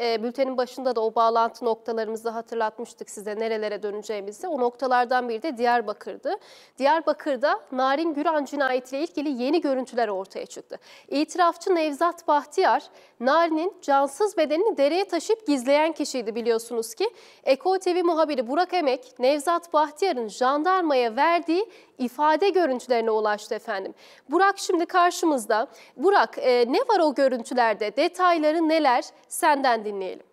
e, bültenin başında da o bağlantı noktalarımızı hatırlatmıştık size nerelere döneceğimizi. O noktalardan biri de Diyarbakır'dı. Diyarbakır'da Narin Güran cinayetiyle ilgili yeni görüntüler ortaya çıktı. İtirafçı Nevzat Bahtiyar, Narin'in cansız bedenini dereye taşıyıp gizleyen kişiydi biliyorsunuz ki. Eko TV muhabiri Burak Emek, Nevzat Bahtiyar'ın jandarmaya verdiği ifade görüntülerine ulaştı efendim. Burak şimdi karşımızda. Burak e, ne var o görüntülerde? Detayları neler? Senden dinleyelim.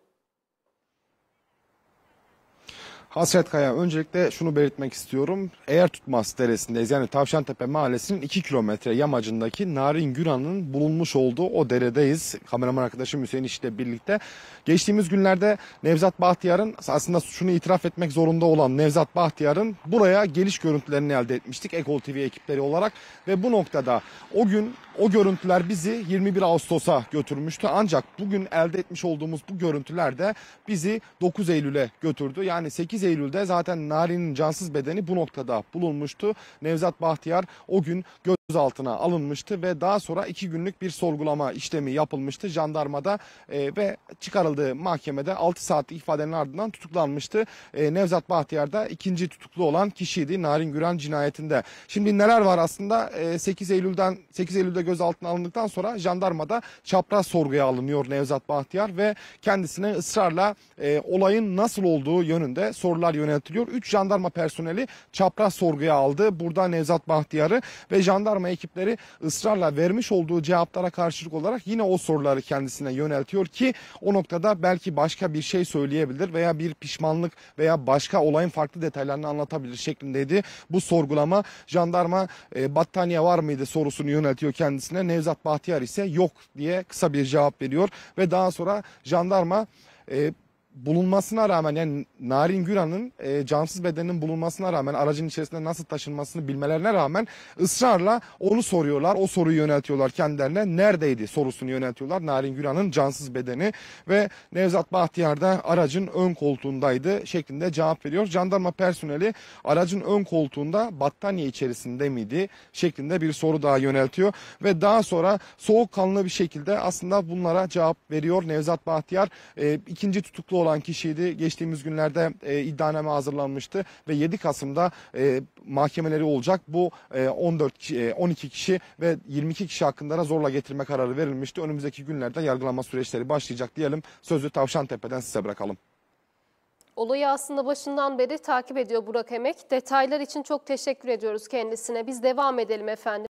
Hasret Kaya öncelikle şunu belirtmek istiyorum. Eğer Tutmaz Deresi'ndeyiz yani Tavşantepe Mahallesi'nin 2 kilometre yamacındaki Narin Güran'ın bulunmuş olduğu o deredeyiz. Kameraman arkadaşım Hüseyin İş'le birlikte. Geçtiğimiz günlerde Nevzat Bahtiyar'ın aslında şunu itiraf etmek zorunda olan Nevzat Bahtiyar'ın buraya geliş görüntülerini elde etmiştik Ekol TV ekipleri olarak. Ve bu noktada o gün o görüntüler bizi 21 Ağustos'a götürmüştü. Ancak bugün elde etmiş olduğumuz bu görüntüler de bizi 9 Eylül'e götürdü. Yani 8 Eylül'de zaten Nari'nin cansız bedeni bu noktada bulunmuştu. Nevzat Bahtiyar o gün gözaltına alınmıştı ve daha sonra iki günlük bir sorgulama işlemi yapılmıştı jandarmada e, ve çıkarıldığı mahkemede 6 saatlik ifadenin ardından tutuklanmıştı. E, Nevzat Bahtiyar da ikinci tutuklu olan kişiydi Narin Güran cinayetinde. Şimdi neler var aslında e, 8 Eylül'den 8 Eylül'de gözaltına alındıktan sonra jandarmada çapraz sorguya alınıyor Nevzat Bahtiyar ve kendisine ısrarla e, olayın nasıl olduğu yönünde sorular yöneltiliyor. 3 jandarma personeli çapraz sorguya aldı. Burada Nevzat Bahtiyar'ı ve jandarma ekipleri ısrarla vermiş olduğu cevaplara karşılık olarak yine o soruları kendisine yöneltiyor ki o noktada belki başka bir şey söyleyebilir veya bir pişmanlık veya başka olayın farklı detaylarını anlatabilir şeklindeydi. Bu sorgulama jandarma e, battaniye var mıydı sorusunu yöneltiyor kendisine. Nevzat Bahtiyar ise yok diye kısa bir cevap veriyor. Ve daha sonra jandarma e, bulunmasına rağmen yani Narin Güran'ın e, cansız bedeninin bulunmasına rağmen aracın içerisinde nasıl taşınmasını bilmelerine rağmen ısrarla onu soruyorlar. O soruyu yöneltiyorlar kendilerine. Neredeydi sorusunu yöneltiyorlar. Narin Güran'ın cansız bedeni ve Nevzat Bahtiyar da aracın ön koltuğundaydı şeklinde cevap veriyor. Jandarma personeli aracın ön koltuğunda battaniye içerisinde miydi şeklinde bir soru daha yöneltiyor ve daha sonra soğukkanlı bir şekilde aslında bunlara cevap veriyor Nevzat Bahtiyar. E, ikinci tutuklu olan kişiydi. Geçtiğimiz günlerde e, iddianame hazırlanmıştı ve 7 Kasım'da e, mahkemeleri olacak. Bu e, 14 kişi, e, 12 kişi ve 22 kişi hakkında da zorla getirme kararı verilmişti. Önümüzdeki günlerde yargılama süreçleri başlayacak diyelim. Sözü Tavşantepe'den size bırakalım. Olayı aslında başından beri takip ediyor Burak Emek. Detaylar için çok teşekkür ediyoruz kendisine. Biz devam edelim efendim.